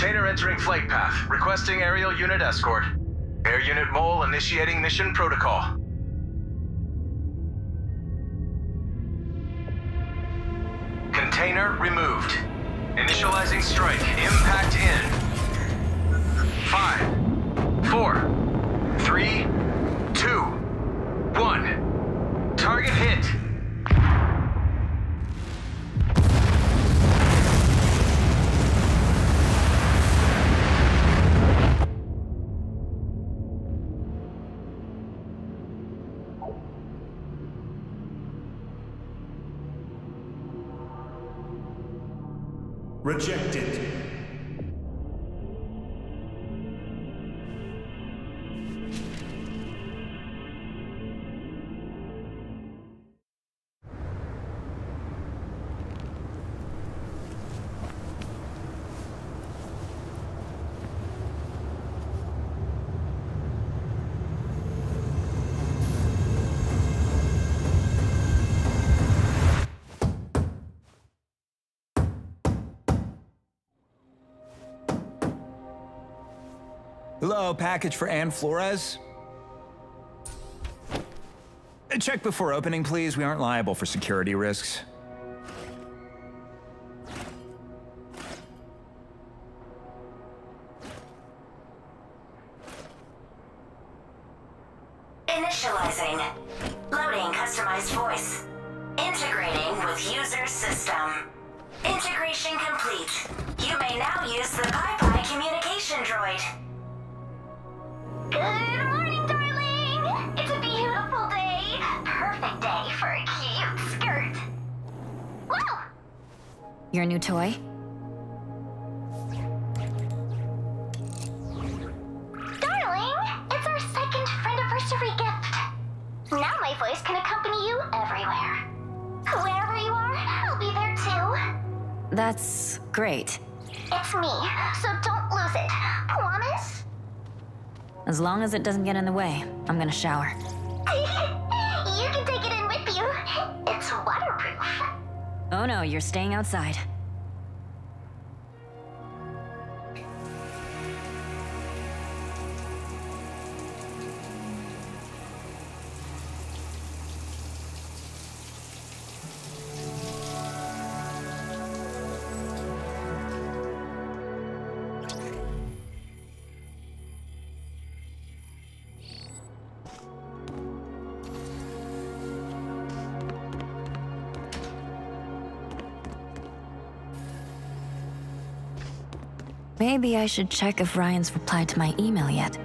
Container entering flight path. Requesting aerial unit escort. Air Unit Mole initiating mission protocol. Container removed. Initializing strike. Impact in. Five, four, three, two, one. Target hit. Rejected. Package for Ann Flores? Check before opening, please. We aren't liable for security risks. Initializing. Loading customized voice. Integrating with user system. Integration complete. You may now use the PyPy communication droid. Good morning, darling! It's a beautiful day. Perfect day for a cute skirt. Wow! Your new toy? Darling, it's our second friendiversary gift. Now my voice can accompany you everywhere. Wherever you are, I'll be there too. That's great. It's me, so don't lose it. Promise? As long as it doesn't get in the way, I'm gonna shower. you can take it in with you. It's waterproof. Oh no, you're staying outside. Maybe I should check if Ryan's replied to my email yet.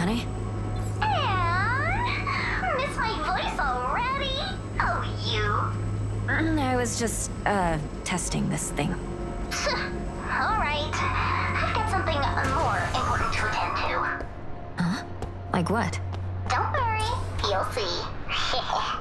Honey. Ann? Miss my voice already? Oh, you. Mm, I was just, uh, testing this thing. All right. I've got something more important to attend to. Huh? Like what? Don't worry. You'll see.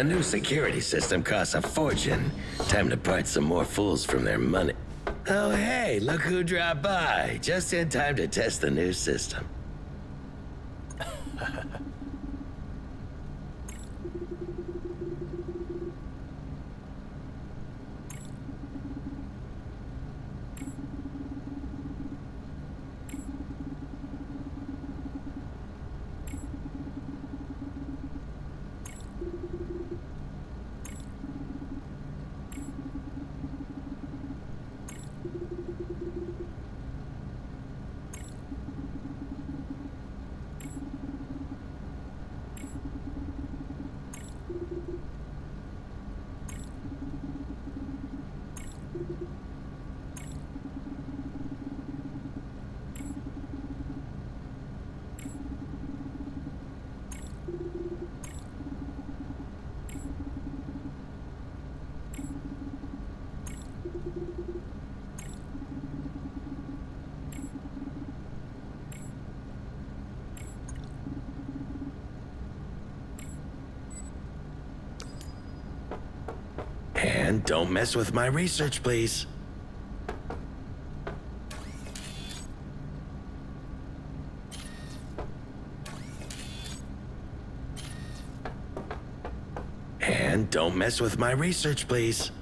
The new security system costs a fortune. Time to part some more fools from their money. Oh, hey, look who dropped by. Just in time to test the new system. And don't mess with my research, please. And don't mess with my research, please.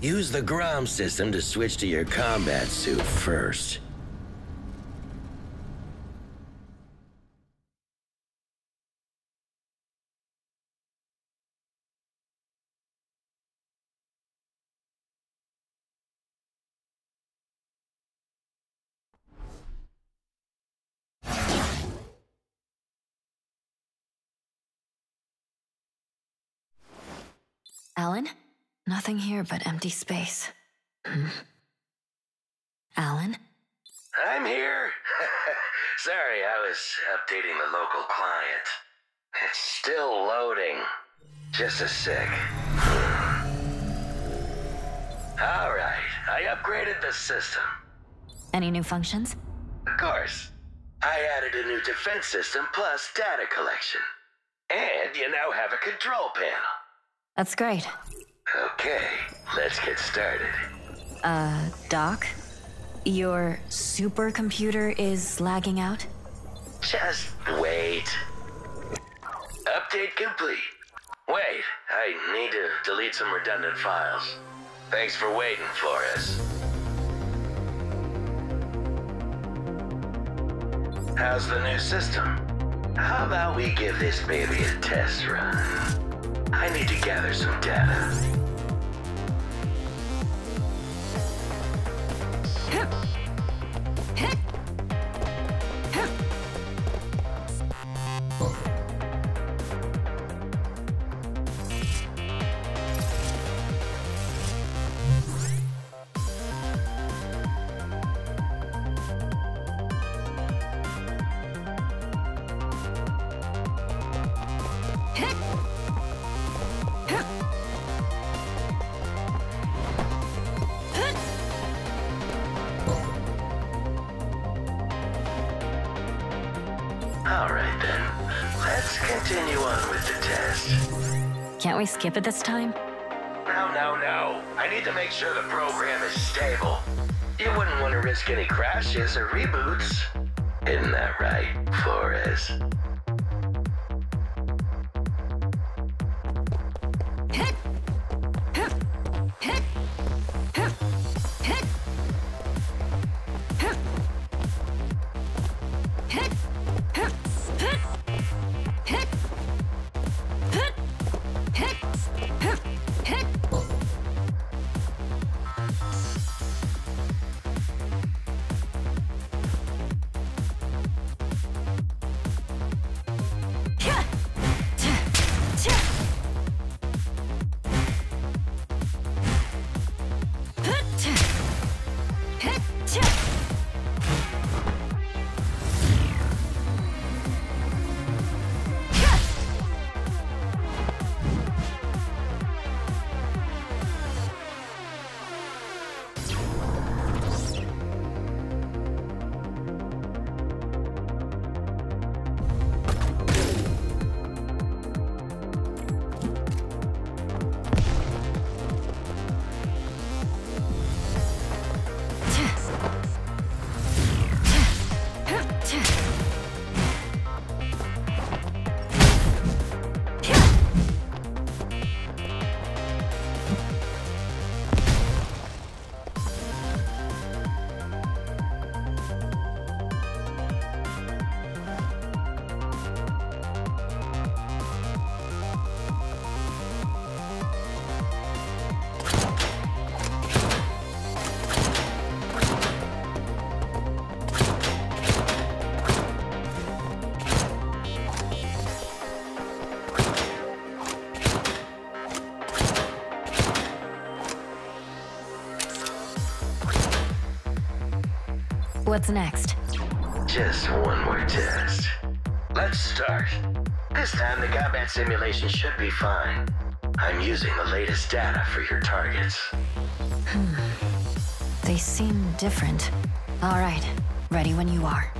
Use the Grom system to switch to your combat suit first. Alan? Nothing here but empty space. Any new functions? Of course. I added a new defense system plus data collection. And you now have a control panel. That's great. Okay, let's get started. Uh, Doc? Your supercomputer is lagging out? Just wait. Update complete. Wait, I need to delete some redundant files. Thanks for waiting, Flores. How's the new system? How about we give this baby a test run? I need to gather some data. What's next? Just one more test. Let's start. This time the combat simulation should be fine. I'm using the latest data for your targets. Hmm. They seem different. All right, ready when you are.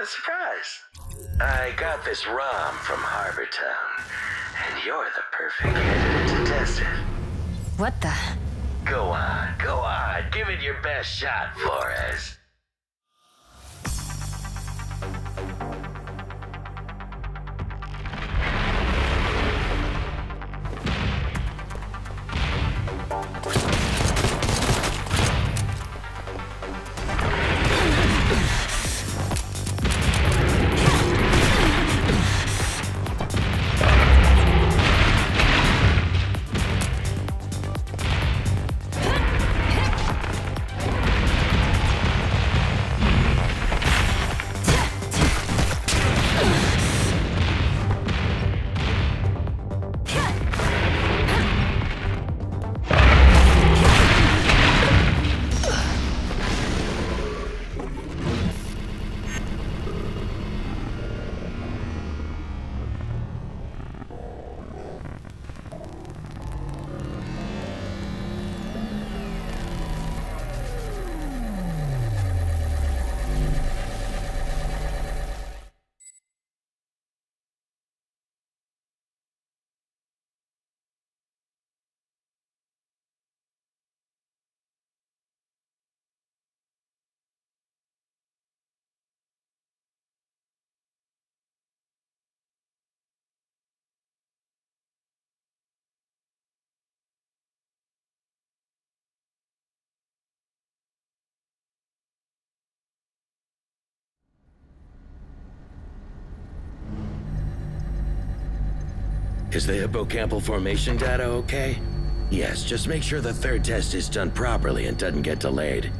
A surprise. I got this ROM from Harbortown, and you're the perfect candidate to test it. What the? Go on, go on, give it your best shot, Flores. Is the hippocampal formation data okay? Yes, just make sure the third test is done properly and doesn't get delayed.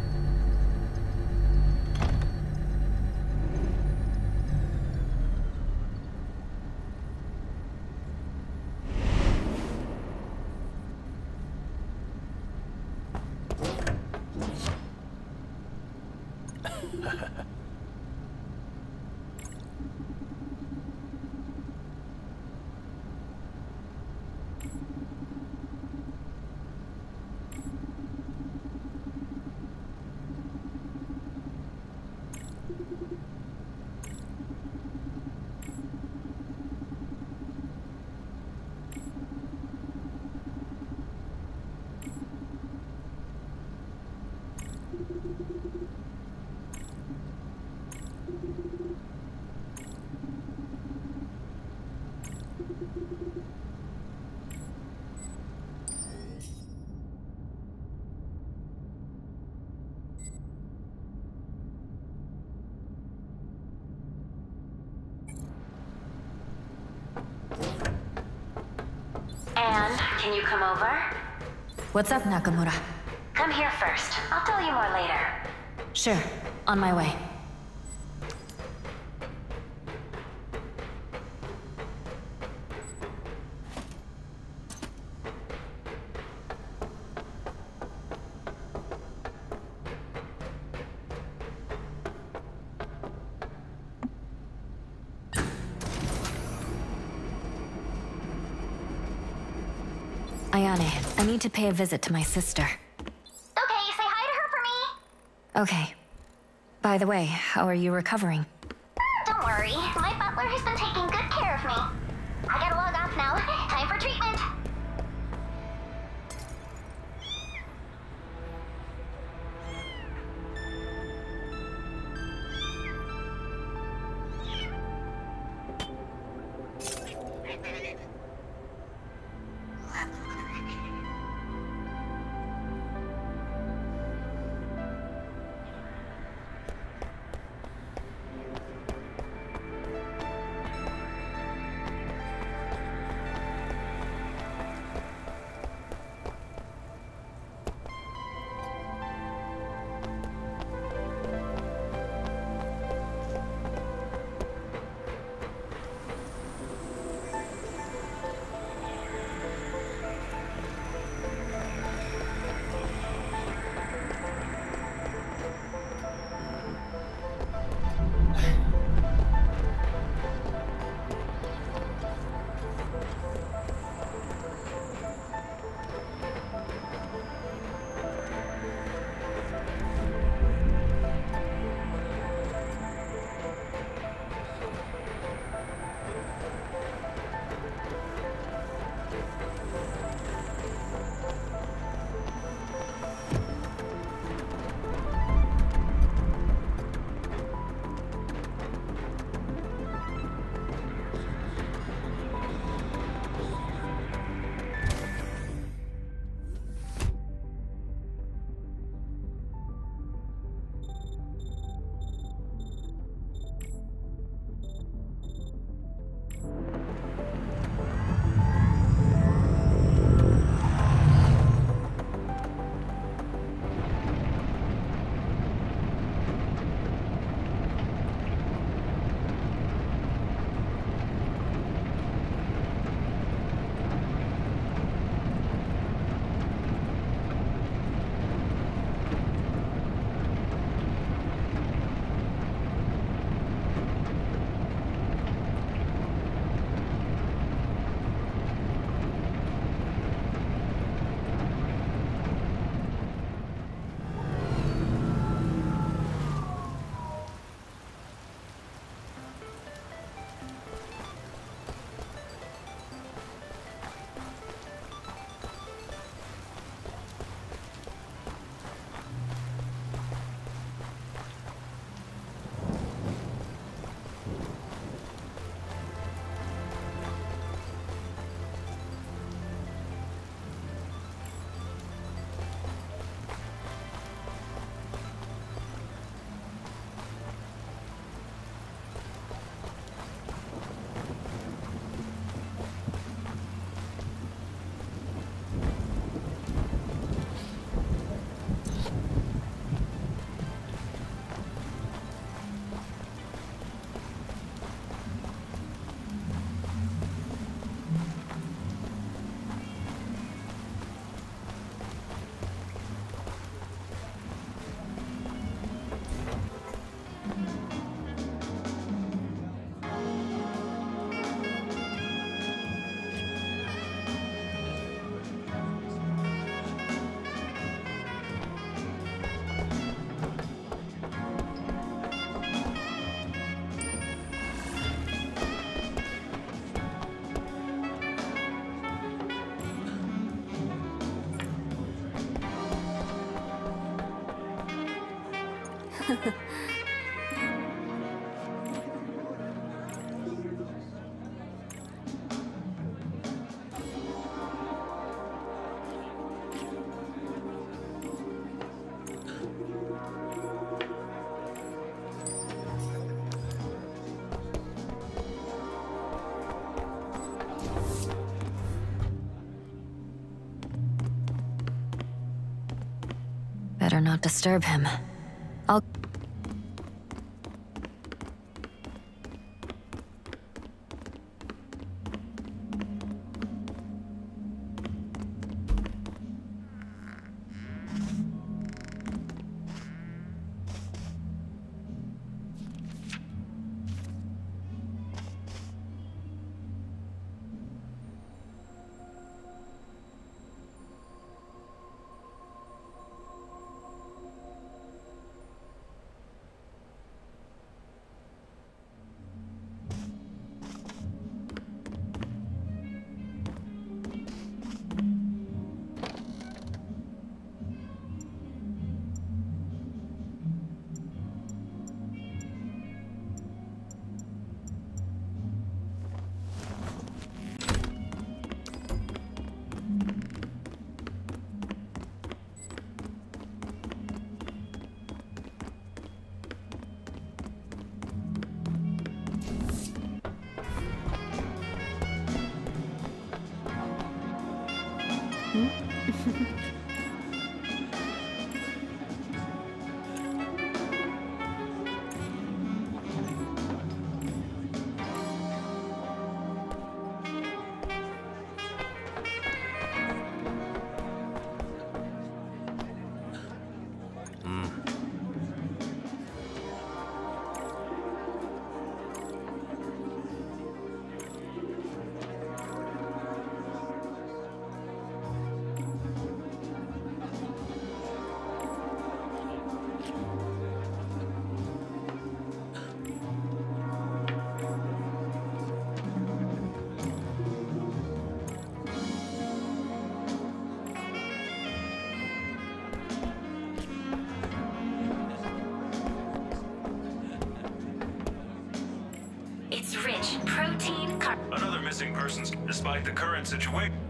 What's up, Nakamura? Come here first. I'll tell you more later. Sure, on my way. Ayane, I need to pay a visit to my sister. Okay, say hi to her for me. Okay. By the way, how are you recovering? Ah, don't worry, my butler has been taking good care of me. I gotta log off now. Better not disturb him. Current situation.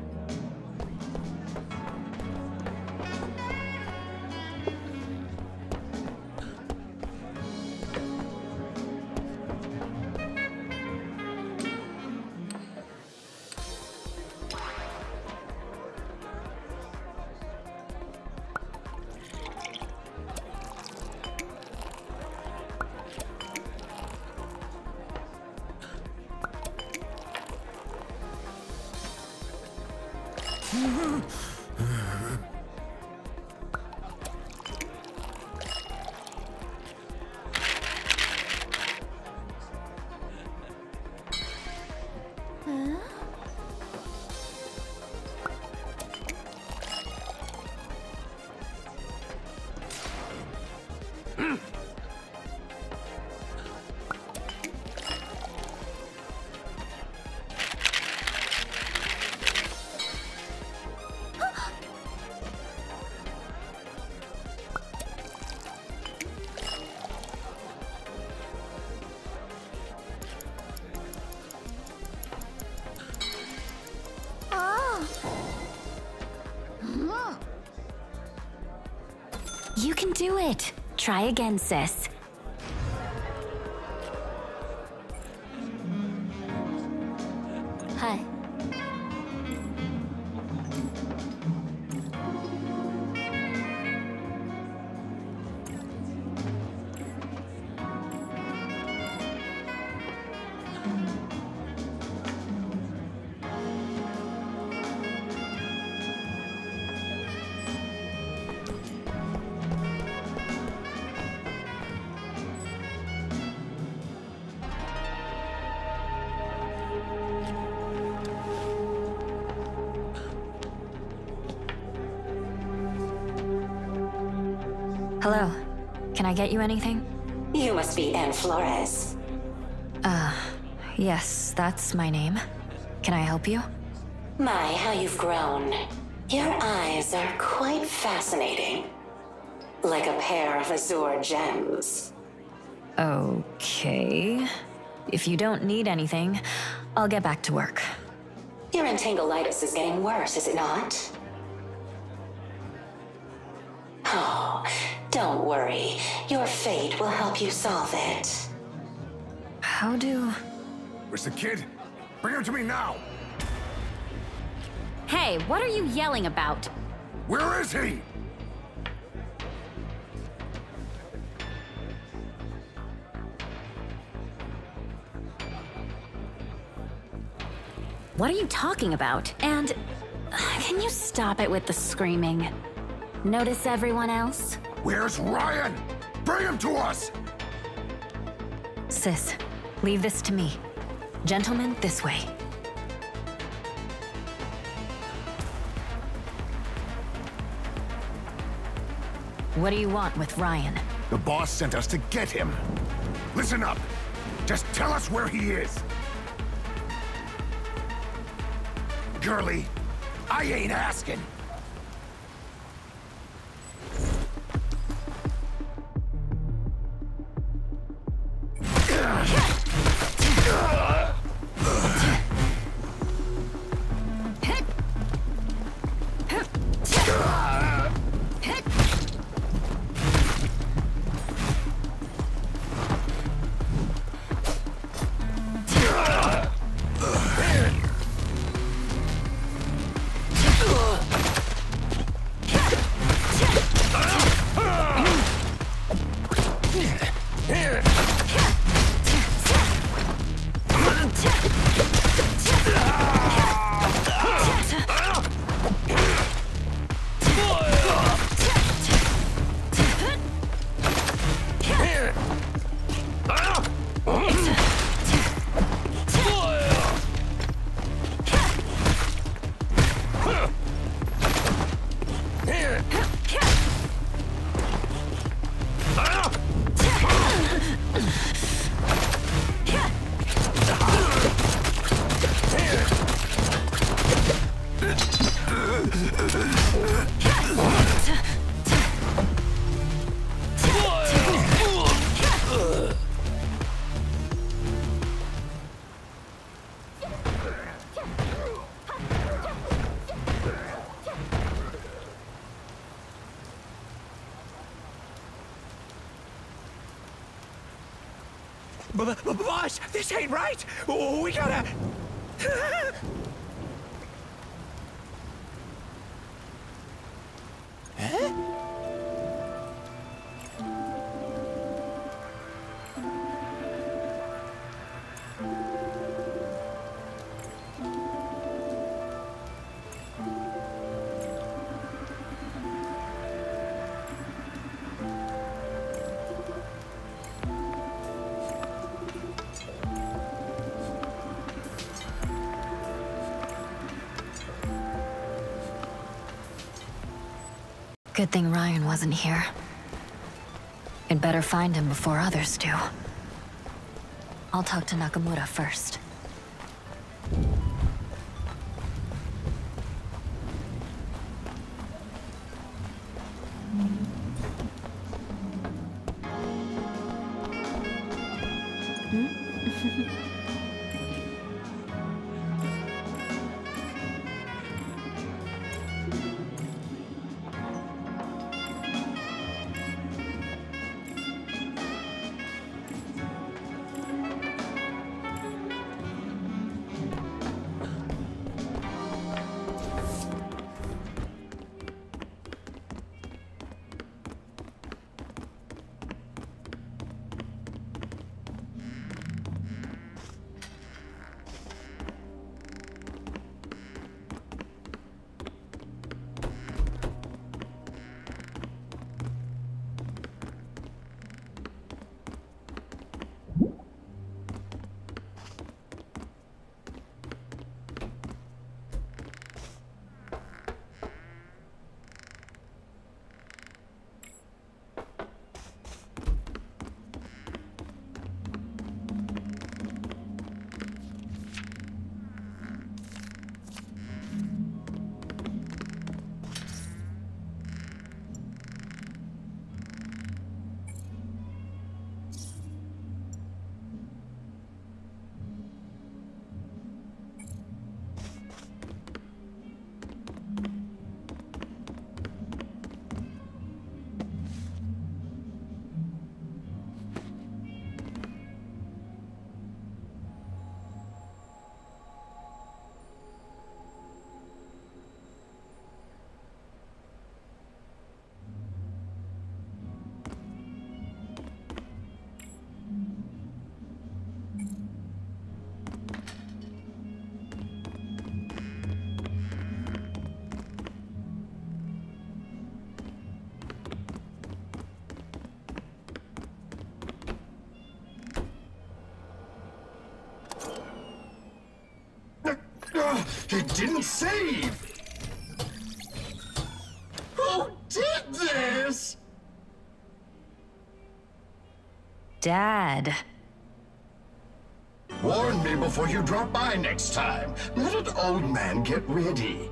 Try again, sis. You anything? You must be Ann Flores. Uh, yes, that's my name. Can I help you? My, how you've grown. Your eyes are quite fascinating. Like a pair of azure gems. Okay. If you don't need anything, I'll get back to work. Your entanglitis is getting worse, is it not? Oh, don't worry. Your fate will help you solve it. How do... Where's the kid? Bring him to me now! Hey, what are you yelling about? Where is he? What are you talking about? And... Can you stop it with the screaming? Notice everyone else? Where's Ryan? Bring him to us! Sis, leave this to me. Gentlemen, this way. What do you want with Ryan? The boss sent us to get him. Listen up. Just tell us where he is. Girly, I ain't asking. Boss, this ain't right. We gotta. Good thing Ryan wasn't here. I'd better find him before others do. I'll talk to Nakamura first. It didn't save! Who did this? Dad. Warn me before you drop by next time. Let an old man get ready.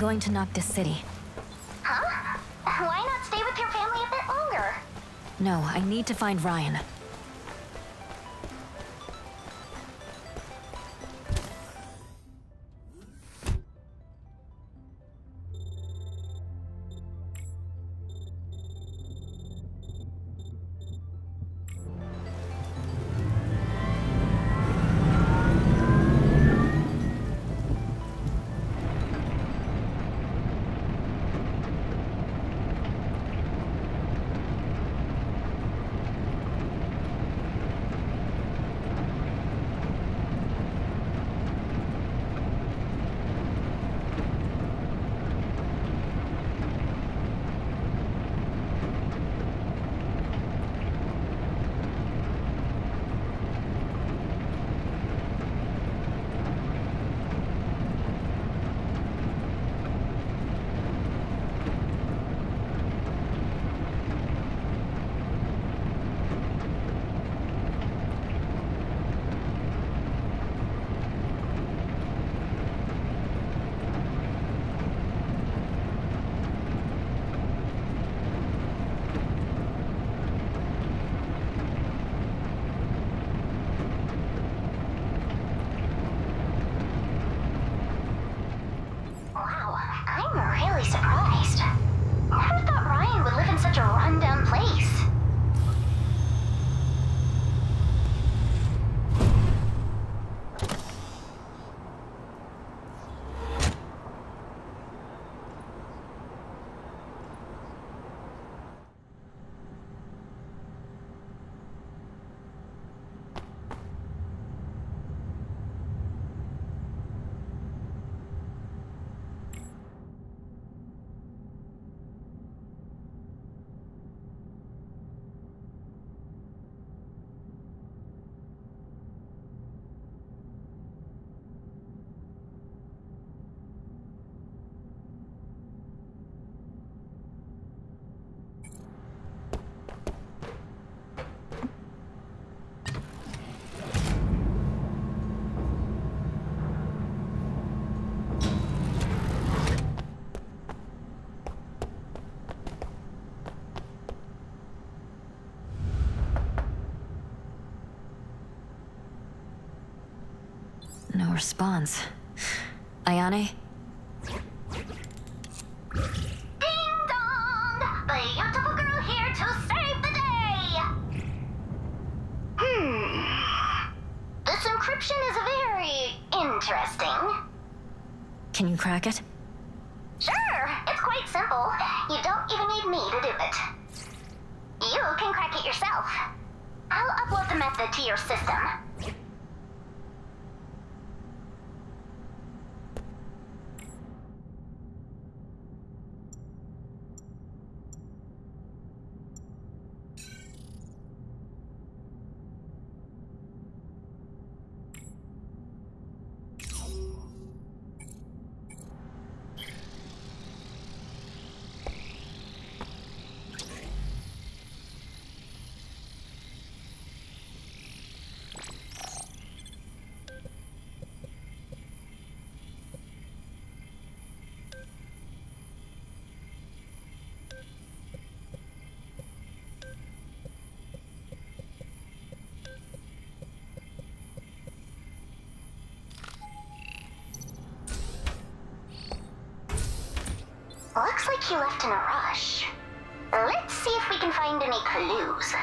Going to knock this city. Huh? Why not stay with your family a bit longer? No, I need to find Ryan. Response. Ayane? Ding dong! Beautiful girl here to save the day! Hmm. This encryption is very interesting. Can you crack it? Sure, it's quite simple. You don't even need me to do it. You can crack it yourself. I'll upload the method to your system. Looks like he left in a rush. Let's see if we can find any clues.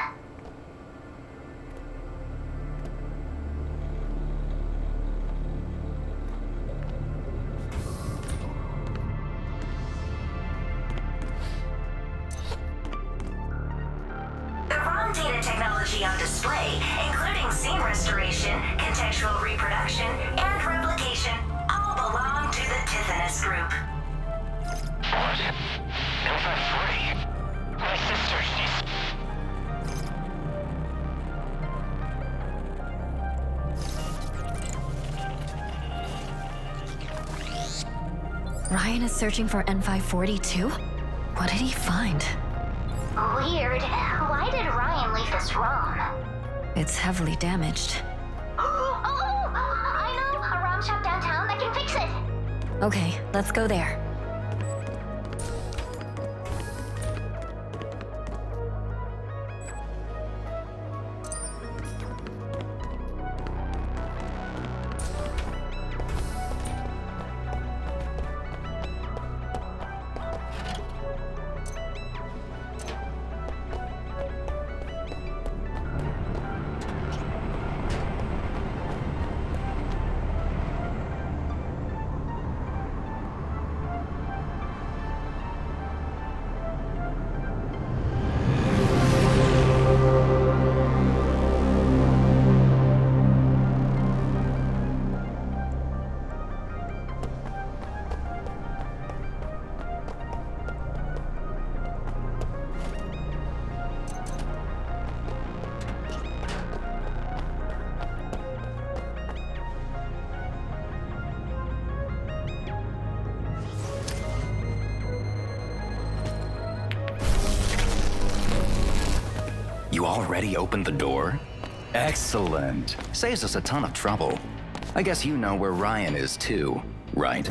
Searching for N540 too? What did he find? Weird. Why did Ryan leave this ROM? It's heavily damaged. Oh, oh, oh, I know a ROM shop downtown that can fix it. Okay, let's go there. You already opened the door? Excellent. Saves us a ton of trouble. I guess you know where Ryan is too, right?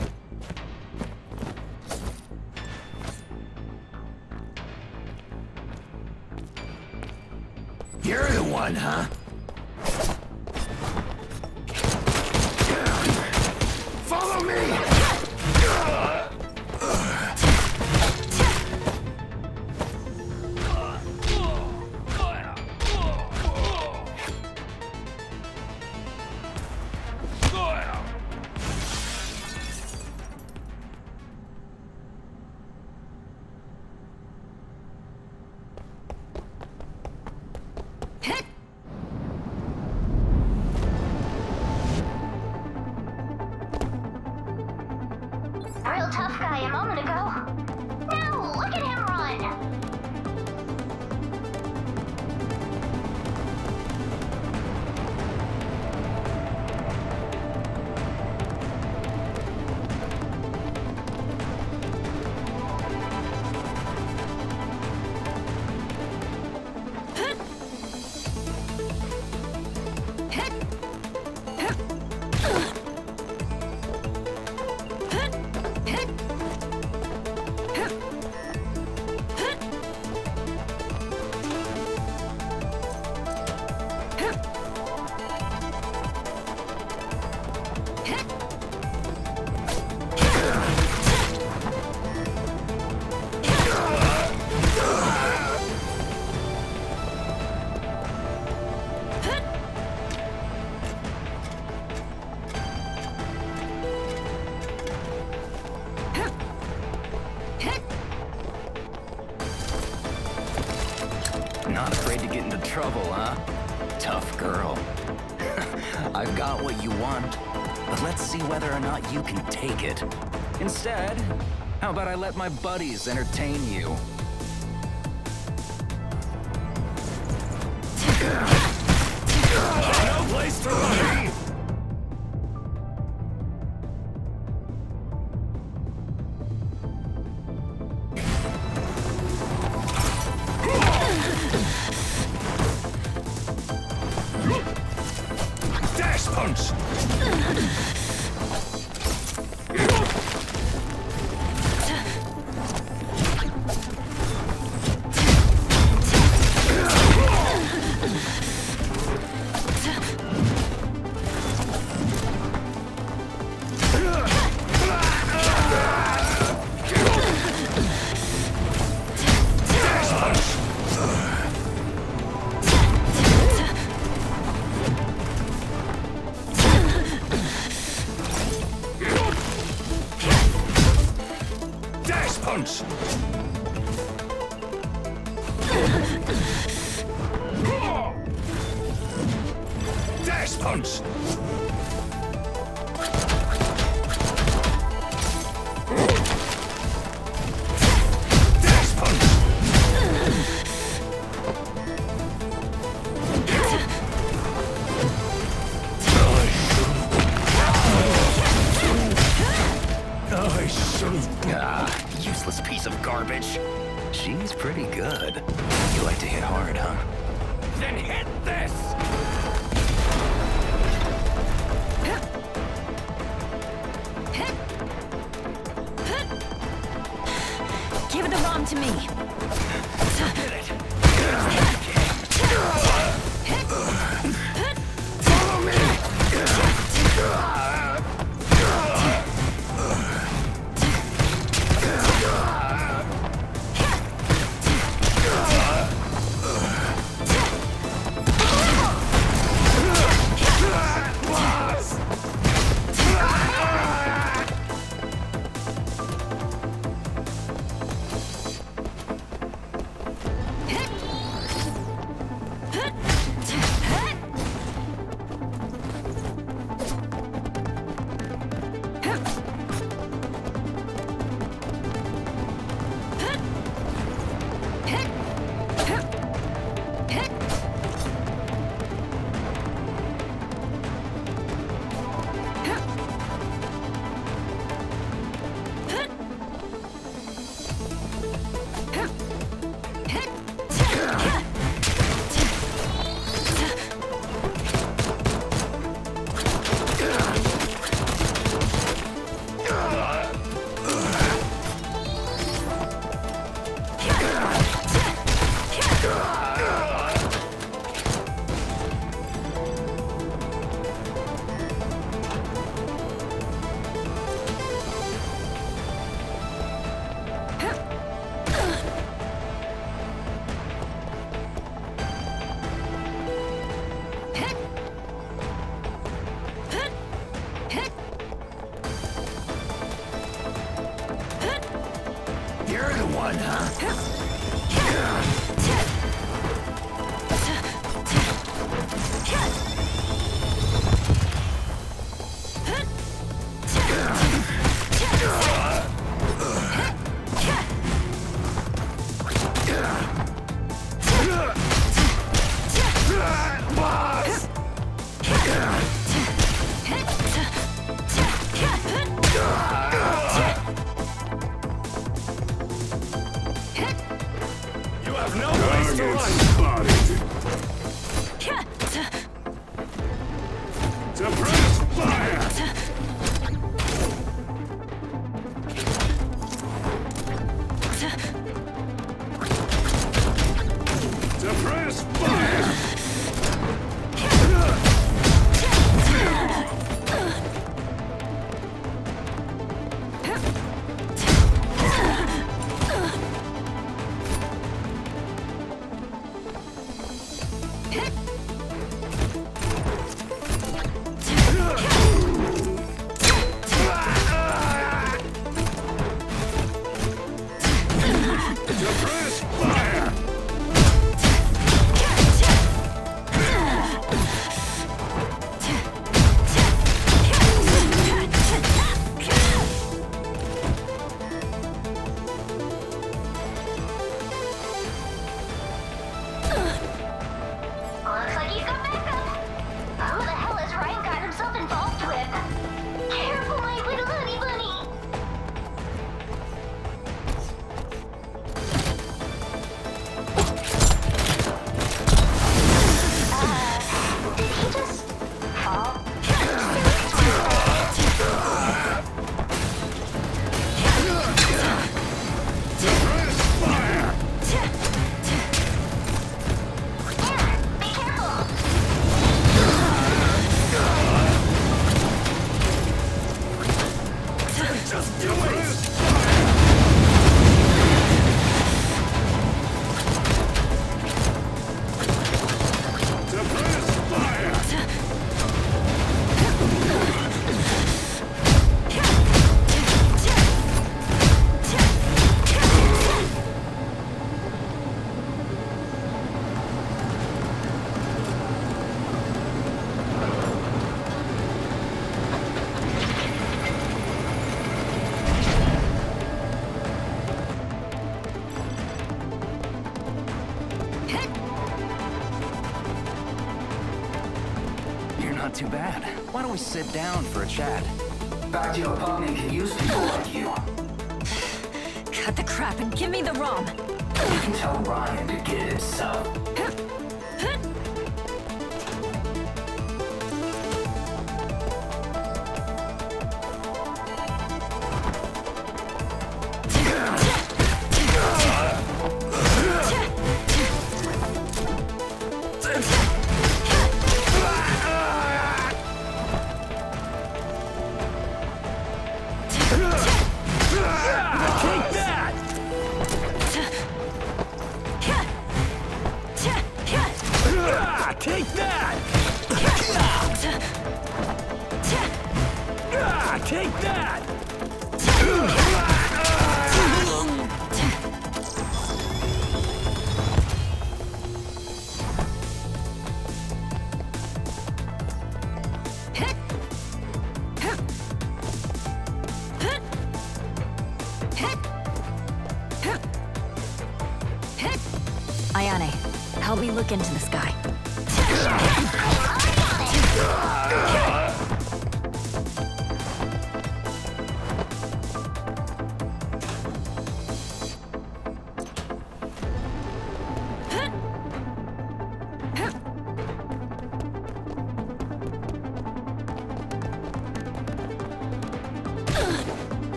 Got what you want, but let's see whether or not you can take it. Instead, how about I let my buddies entertain you? No place to run! Not Why sit down for a chat? Bacteopugnin can use people like you. Cut the crap and give me the ROM.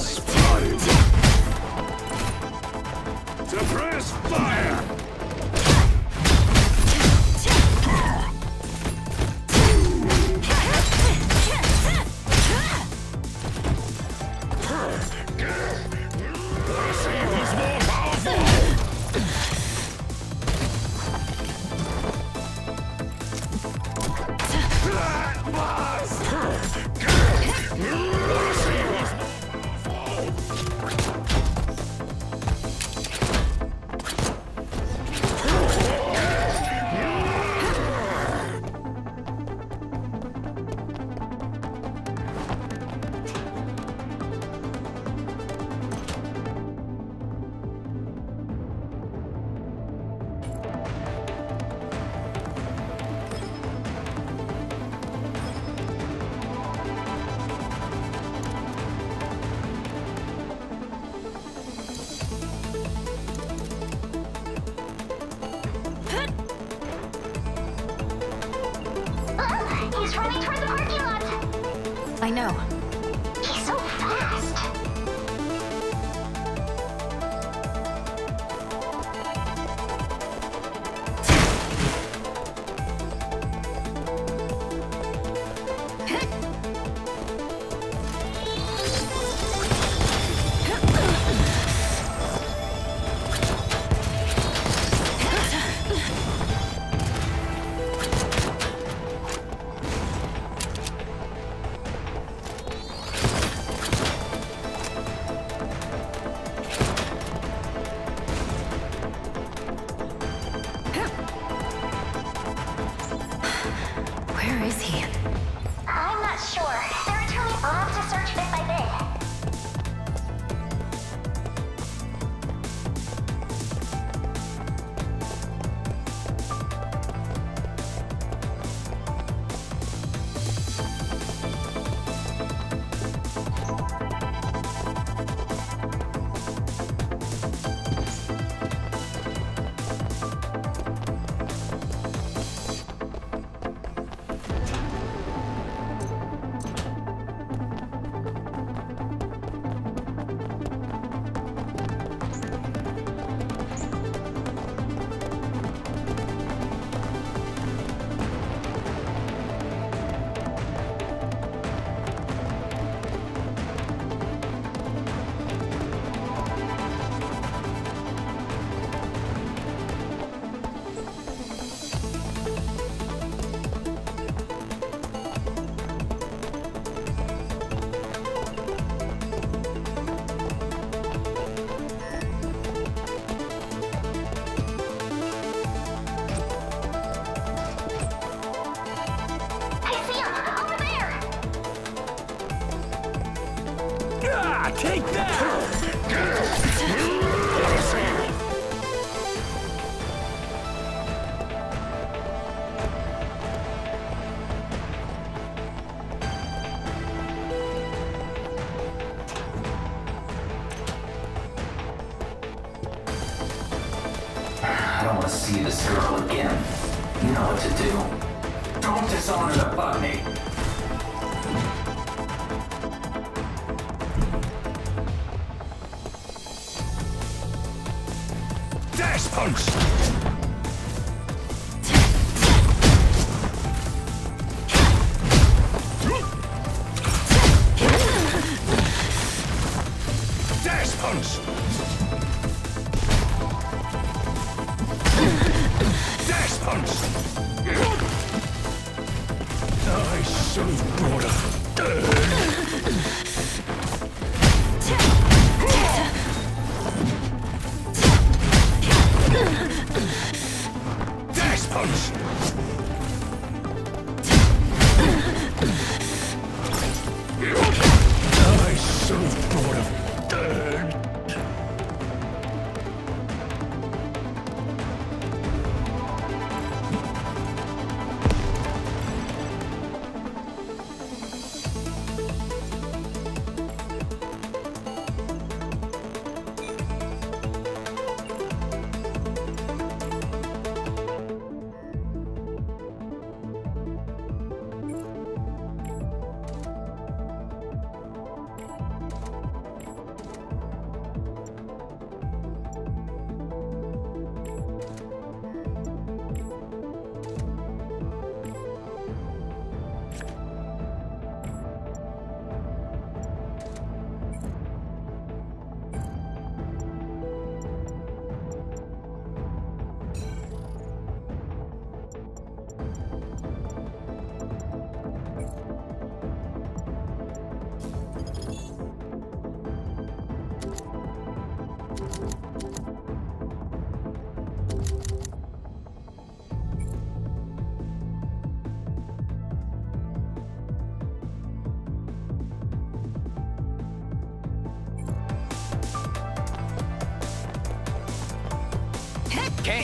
Target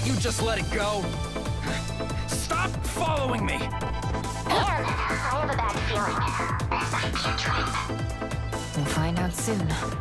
you just let it go? Stop following me! Peter, I have a bad feeling. I can't dream. We'll find out soon.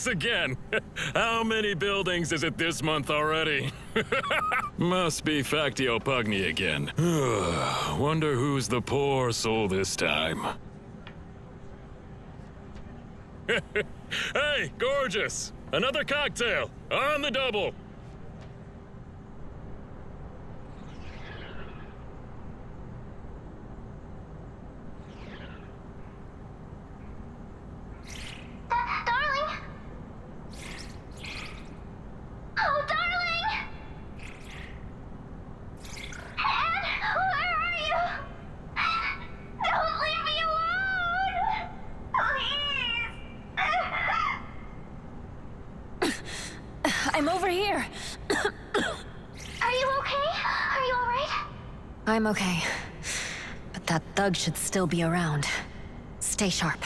This again. How many buildings is it this month already? Must be Factio Pugni again. Wonder who's the poor soul this time. hey, gorgeous! Another cocktail! On the double! Darling! Oh, darling! Ed, where are you? Don't leave me alone! Please! I'm over here. Are you okay? Are you alright? I'm okay. But that thug should still be around. Stay sharp.